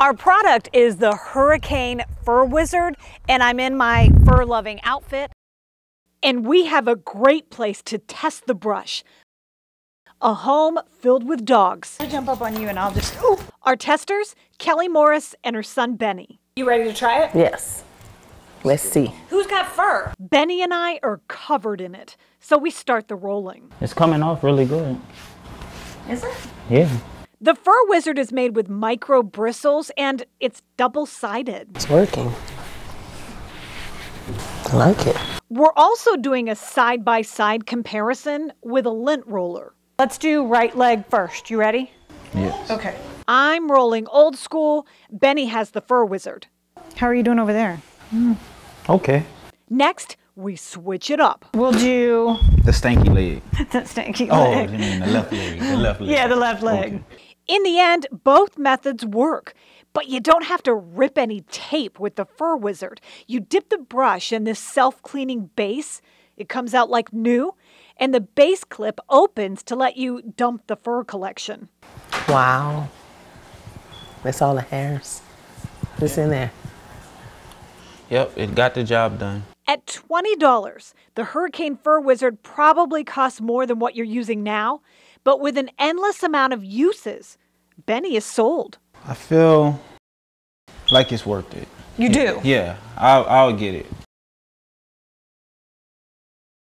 Our product is the Hurricane Fur Wizard, and I'm in my fur loving outfit. And we have a great place to test the brush a home filled with dogs. I'll jump up on you and I'll just. Ooh. Our testers, Kelly Morris and her son Benny. You ready to try it? Yes. Let's see. Who's got fur? Benny and I are covered in it, so we start the rolling. It's coming off really good. Is it? Yeah. The Fur Wizard is made with micro bristles and it's double sided. It's working. I like it. We're also doing a side by side comparison with a lint roller. Let's do right leg first. You ready? Yes. Okay. I'm rolling old school. Benny has the Fur Wizard. How are you doing over there? Okay. Next, we switch it up. We'll do The stanky leg. the stanky Oh, leg. you mean the left leg. The left leg. Yeah, the left leg. Okay. In the end, both methods work, but you don't have to rip any tape with the Fur Wizard. You dip the brush in this self cleaning base, it comes out like new, and the base clip opens to let you dump the fur collection. Wow. That's all the hairs. What's in there? Yep, it got the job done. At $20, the Hurricane Fur Wizard probably costs more than what you're using now, but with an endless amount of uses, Benny is sold. I feel like it's worth it. You do? Yeah, I'll, I'll get it.